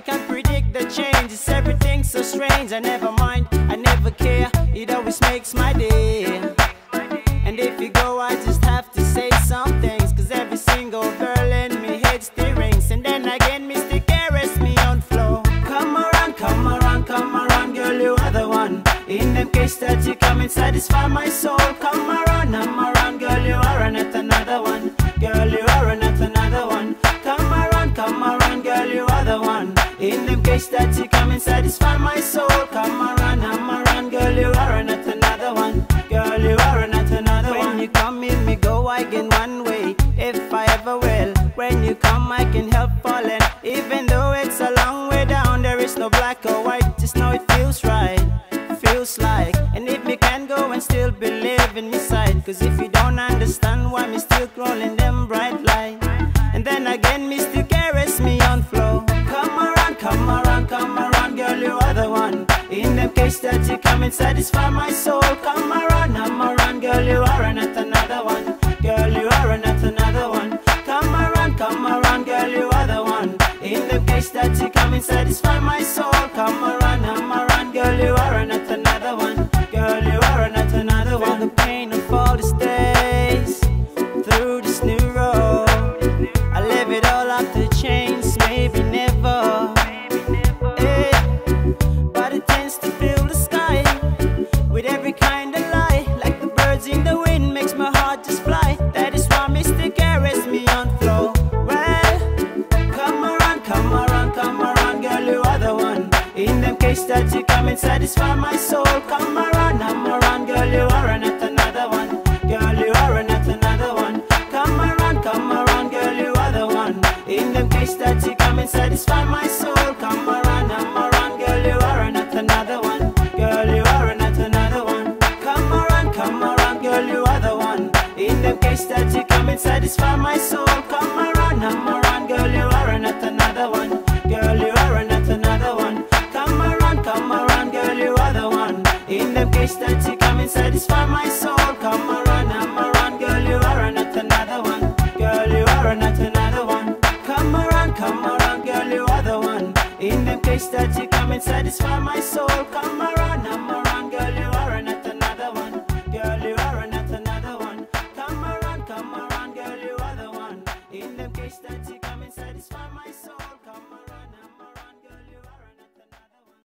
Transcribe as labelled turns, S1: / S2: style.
S1: you can't predict the change. It's everything so strange. I never mind, I never care. It always makes my day. And if you go, I just have to say some things. Cause every single girl in me hates the rings. And then again, Mr. Caress me on flow. Come around, come around, come around, girl, you are the one. In them case that you come and satisfy my soul. Come around, I'm around, girl, you are not another one. That you come and satisfy my soul. Come around, I'm around, girl, you are not another one. Girl, you are not another when one. When you come in, me go, I can one way. If I ever will. When you come, I can help falling. Even though it's a long way down, there is no black or white. Just know it feels right. Feels like. And if me can go and still believe in me side. Cause if you don't understand why me still crawling them bright lights. The one. In the case that you come and satisfy my soul. Come around, I'm around, girl, you are not another one. Girl, you are not another one. Come around, come around, girl, you are the one. In the case that you come and satisfy my soul. Come around, I'm around, girl, you are not Case that you come and satisfy my soul. Come around, I'm around, girl, you are not another one. Girl, you are not another one. Come around, come around, girl, you are the one. In them case that you come and satisfy my soul. Come around, I'm around, girl, you are not another one. Girl, you are not another one. Come around, come around, girl, you are the one. In them case that you come and satisfy my soul. Come around, I'm around, girl, you are not another one. Come and satisfy my soul. Come around, I'm around, girl, you are not another one. Girl, you are not another one. Come around, come around, girl, you are the one. In them case that you come and satisfy my soul. Come